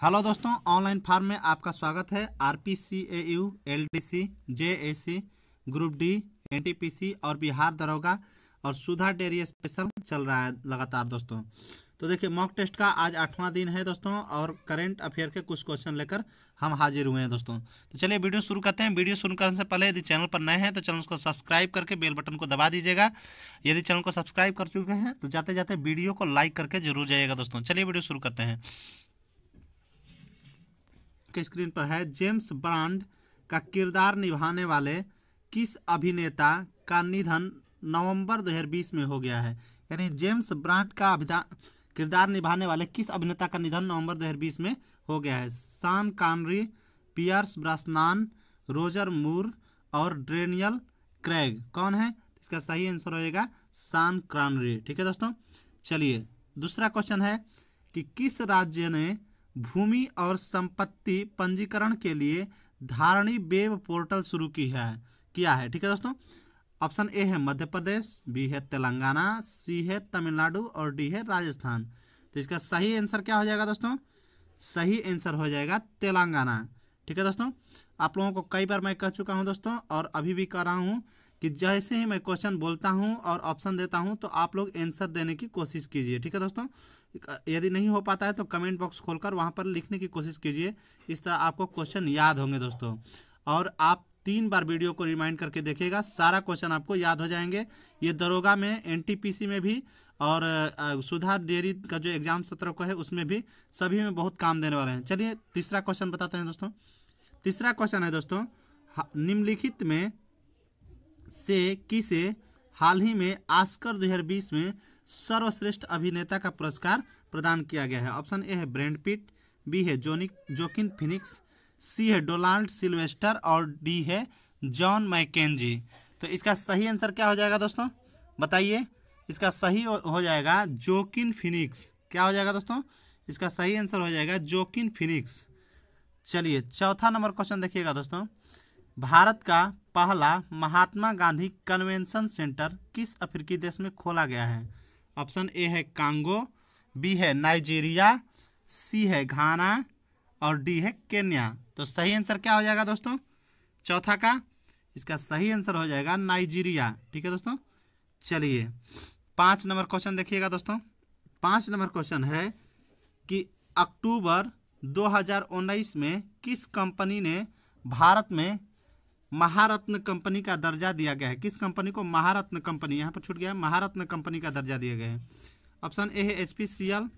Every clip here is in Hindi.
हेलो दोस्तों, ऑनलाइन फार्म में आपका स्वागत है। R P C A U L D C J A C group D N T P C और बिहार दरोगा और सुधा डेयरी स्पेशल चल रहा है लगातार दोस्तों। तो देखिए मॉक टेस्ट का आज आठवां दिन है दोस्तों और करंट अफेयर के कुछ क्वेश्चन लेकर हम हाजिर हुए हैं दोस्तों। तो चलिए वीडियो शुरू करते हैं। वीडियो शुरू करने से पहले यदि चैनल पर नए हैं तो चैनल को सब्सक्राइब करके बेल बटन को दबा दीजिएगा। यदि चैनल को सब्सक्राइब कर चुके हैं तो जाते जाते वीडियो को लाइक करके ज़रूर जाइएगा दोस्तों। चलिए वीडियो शुरू करते हैं। के स्क्रीन पर है जेम्स ब्रांड का किरदार निभाने वाले किस अभिनेता का निधन नवंबर 2020 में हो गया है? यानी जेम्स ब्रांड का अभिधा किरदार निभाने वाले किस अभिनेता का निधन नवंबर 2020 में हो गया है? Sean Connery, Pierce Brosnan, Roger Moore और ड्रेनियल क्रैग। कौन है? इसका सही आंसर होएगा शान कानरी। ठीक है दोस्तों, चलिए, दूसरा क्वेश्चन है कि किस राज्य ने भूमि और संपत्ति पंजीकरण के लिए धारणी वेब पोर्टल शुरू की है, किया है। ठीक है दोस्तों, ऑप्शन ए है मध्य प्रदेश, बी है तेलंगाना, सी है तमिलनाडु और डी है राजस्थान। तो इसका सही आंसर क्या हो जाएगा दोस्तों? सही आंसर हो जाएगा तेलंगाना। ठीक है दोस्तों, आप लोगों को कई बार मैं कह चुका हूँ दोस्तों और अभी भी कह रहा हूँ कि जैसे ही मैं क्वेश्चन बोलता हूँ और ऑप्शन देता हूँ तो आप लोग आंसर देने की कोशिश कीजिए, ठीक है दोस्तों? यदि नहीं हो पाता है तो कमेंट बॉक्स खोलकर वहाँ पर लिखने की कोशिश कीजिए। इस तरह आपको क्वेश्चन याद होंगे दोस्तों। और आप तीन बार वीडियो को रिमाइंड करके देखिएगा, सारा क्वेश्चन आपको याद हो जाएँगे। ये दरोगा में, एनटीपीसी में भी और सुधार डेयरी का जो एग्ज़ाम सत्र को है, उसमें भी सभी में बहुत काम देने वाले हैं। चलिए, तीसरा क्वेश्चन बताते हैं दोस्तों। तीसरा क्वेश्चन है दोस्तों निम्नलिखित में से किसे हाल ही में आस्कर 2020 में सर्वश्रेष्ठ अभिनेता का पुरस्कार प्रदान किया गया है। ऑप्शन ए है ब्रेंड पिट, बी है जोनिक जोकिन फिनिक्स, सी है डोनाल्ड सिल्वेस्टर और डी है जॉन मैकेंजी तो इसका सही आंसर क्या हो जाएगा दोस्तों? बताइए। इसका सही हो जाएगा जोकिन फिनिक्स। क्या हो जाएगा दोस्तों? इसका सही आंसर हो जाएगा जोकिन फिनिक्स। चलिए, चौथा नंबर क्वेश्चन देखिएगा दोस्तों। भारत का पहला महात्मा गांधी कन्वेंशन सेंटर किस अफ्रीकी देश में खोला गया है? ऑप्शन ए है कांगो, बी है नाइजीरिया, सी है घाना और डी है केन्या। तो सही आंसर क्या हो जाएगा दोस्तों? चौथा का। इसका सही आंसर हो जाएगा नाइजीरिया। ठीक है दोस्तों? चलिए, पाँच नंबर क्वेश्चन देखिएगा दोस्तों। पाँच नंबर क्वेश्चन है कि अक्टूबर 2019 में किस कंपनी ने भारत में महारत्न कंपनी का दर्जा दिया गया है। किस कंपनी को? महारत्न कंपनी। यहाँ पर छूट गया है। महारत्न कंपनी का दर्जा दिया गया है। ऑप्शन ए है H P C L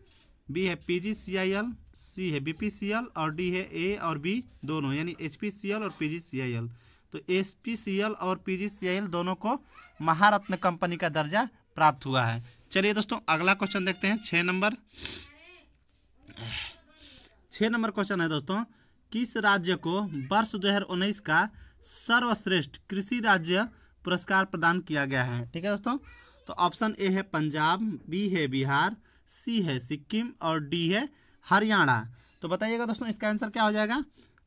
B है P G C I L C है बी पी सी एल और डी है ए और बी दोनों, यानी एच पी सी एल और P G C I L तो एच पी सी एल और P G C I L दोनों को महारत्न कंपनी का दर्जा प्राप्त हुआ है। चलिए दोस्तों, अगला क्वेश्चन देखते हैं। छः नंबर छः नंबर क्वेश्चन है दोस्तों। किस राज्य को वर्ष दो हज़ार उन्नीस का सर्वश्रेष्ठ कृषि राज्य पुरस्कार प्रदान किया गया है? ठीक है दोस्तों तो ऑप्शन ए है पंजाब, बी है बिहार, सी है सिक्किम और डी है हरियाणा। तो बताइएगा दोस्तों, इसका आंसर क्या हो जाएगा?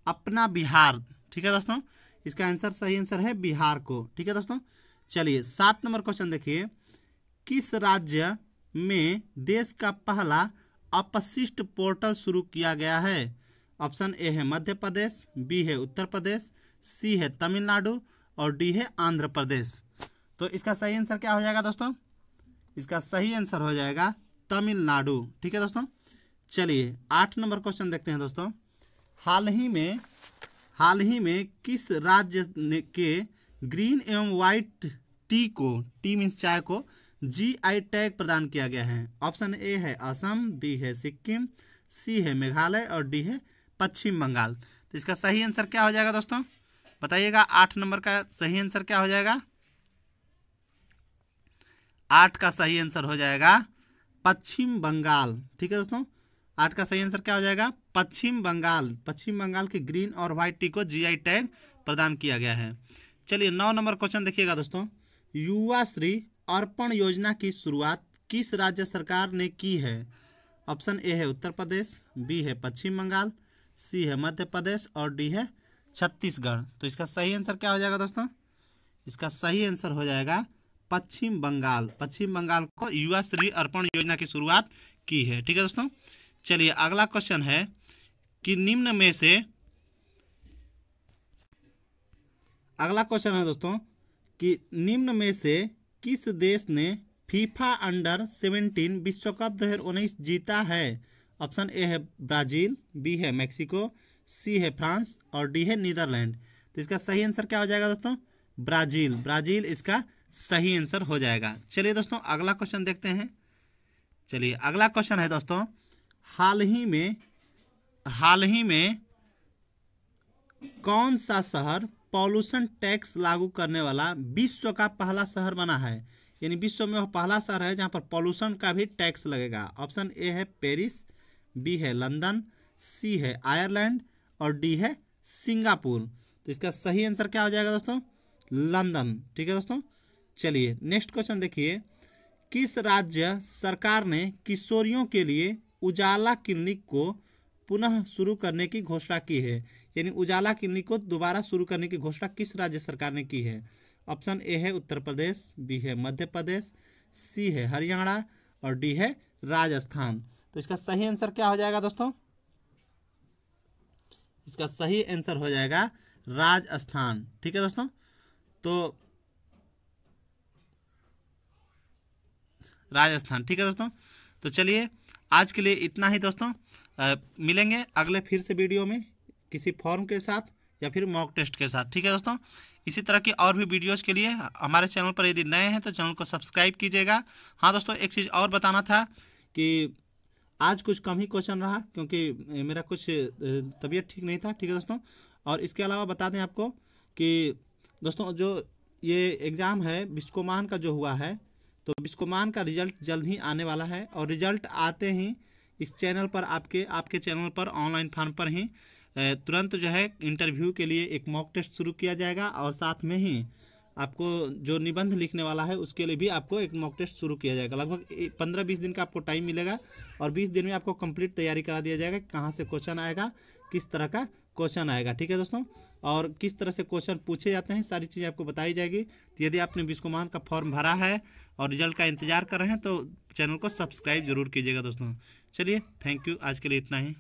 अपना बिहार। ठीक है दोस्तों, इसका आंसर सही आंसर है बिहार को। ठीक है दोस्तों, चलिए सात नंबर क्वेश्चन देखिए। किस राज्य में देश का पहला अपशिष्ट पोर्टल शुरू किया गया है? ऑप्शन ए है मध्य प्रदेश, बी है उत्तर प्रदेश, सी है तमिलनाडु और डी है आंध्र प्रदेश। तो इसका सही आंसर क्या हो जाएगा दोस्तों? इसका सही आंसर हो जाएगा तमिलनाडु। ठीक है दोस्तों? चलिए, आठ नंबर क्वेश्चन देखते हैं दोस्तों। हाल ही में, हाल ही में किस राज्य ने के ग्रीन एवं वाइट टी को टी मीन्स चाय को जी आई टैग प्रदान किया गया है? ऑप्शन ए है असम बी है सिक्किम सी है मेघालय और डी है पश्चिम बंगाल। तो इसका सही आंसर क्या हो जाएगा दोस्तों? बताइएगा, आठ नंबर का सही आंसर क्या हो जाएगा? आठ का सही आंसर हो जाएगा पश्चिम बंगाल। ठीक है दोस्तों? आठ का सही आंसर क्या हो जाएगा? पश्चिम बंगाल। पश्चिम बंगाल की ग्रीन और व्हाइट टी को जीआई टैग प्रदान किया गया है। चलिए, नौ नंबर क्वेश्चन देखिएगा दोस्तों। युवा श्री अर्पण योजना की शुरुआत किस राज्य सरकार ने की है? ऑप्शन ए है उत्तर प्रदेश बी है पश्चिम बंगाल सी है मध्य प्रदेश और डी है छत्तीसगढ़। तो इसका सही आंसर क्या हो जाएगा दोस्तों? इसका सही आंसर हो जाएगा पश्चिम बंगाल। पश्चिम बंगाल को युवा श्री अर्पण योजना की शुरुआत की है। ठीक है दोस्तों? चलिए, अगला क्वेश्चन है कि निम्न में से अगला क्वेश्चन है दोस्तों कि निम्न में से किस देश ने फीफा अंडर 17 विश्व कप 2019 जीता है? ऑप्शन ए है ब्राज़ील, बी है मैक्सिको, सी है फ्रांस और डी है नीदरलैंड। तो इसका सही आंसर क्या हो जाएगा दोस्तों? ब्राज़ील। ब्राज़ील इसका सही आंसर हो जाएगा। चलिए दोस्तों, अगला क्वेश्चन देखते हैं। चलिए, अगला क्वेश्चन है दोस्तों, हाल ही में, हाल ही में कौन सा शहर पॉल्यूशन टैक्स लागू करने वाला विश्व का पहला शहर बना है? यानी विश्व में वह पहला शहर है जहाँ पर पॉल्यूशन का भी टैक्स लगेगा। ऑप्शन ए है पेरिस बी है लंदन, सी है आयरलैंड और डी है सिंगापुर। तो इसका सही आंसर क्या हो जाएगा दोस्तों? लंदन। ठीक है दोस्तों? चलिए, नेक्स्ट क्वेश्चन देखिए। किस राज्य सरकार ने किशोरियों के लिए उजाला क्लिनिक को पुनः शुरू करने की घोषणा की है? यानी उजाला क्लिनिक को दोबारा शुरू करने की घोषणा किस राज्य सरकार ने की है? ऑप्शन ए है उत्तर प्रदेश, बी है मध्य प्रदेश, सी है हरियाणा और डी है राजस्थान। तो इसका सही आंसर क्या हो जाएगा दोस्तों? इसका सही आंसर हो जाएगा राजस्थान। ठीक है दोस्तों? तो राजस्थान। ठीक है दोस्तों? तो चलिए आज के लिए इतना ही दोस्तों। आ, मिलेंगे अगले फिर से वीडियो में किसी फॉर्म के साथ या फिर मॉक टेस्ट के साथ। ठीक है दोस्तों? इसी तरह की और भी वीडियोस के लिए हमारे चैनल पर यदि नए हैं तो चैनल को सब्सक्राइब कीजिएगा। हाँ दोस्तों एक चीज़ और बताना था कि आज कुछ कम ही क्वेश्चन रहा, क्योंकि मेरा कुछ तबीयत ठीक नहीं था, ठीक है दोस्तों? और इसके अलावा बता दें आपको कि, दोस्तों, जो ये एग्ज़ाम है, बिस्कोमान का जो हुआ है तो बिस्कोमान का रिज़ल्ट जल्द ही आने वाला है, और रिज़ल्ट आते ही इस चैनल पर आपके आपके चैनल पर ऑनलाइन फॉर्म पर ही तुरंत जो है इंटरव्यू के लिए एक मॉक टेस्ट शुरू किया जाएगा, और साथ में ही आपको जो निबंध लिखने वाला है, उसके लिए भी आपको एक मॉक टेस्ट शुरू किया जाएगा। लगभग पंद्रह बीस दिन का आपको टाइम मिलेगा और बीस दिन में आपको कंप्लीट तैयारी करा दिया जाएगा कहाँ से क्वेश्चन आएगा, किस तरह का क्वेश्चन आएगा, ठीक है दोस्तों? और किस तरह से क्वेश्चन पूछे जाते हैं, सारी चीज़ें आपको बताई जाएगी। तो यदि आपने बिस्कुमान का फॉर्म भरा है और रिज़ल्ट का इंतज़ार कर रहे हैं तो चैनल को सब्सक्राइब ज़रूर कीजिएगा दोस्तों। चलिए थैंक यू आज के लिए इतना ही।